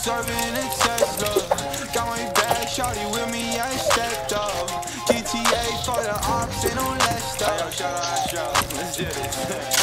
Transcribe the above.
serving a Tesla. Got my bag, shawty with me, I stepped up. GTA for the ops, they don't let stop. Shout out, shout out, let's do it.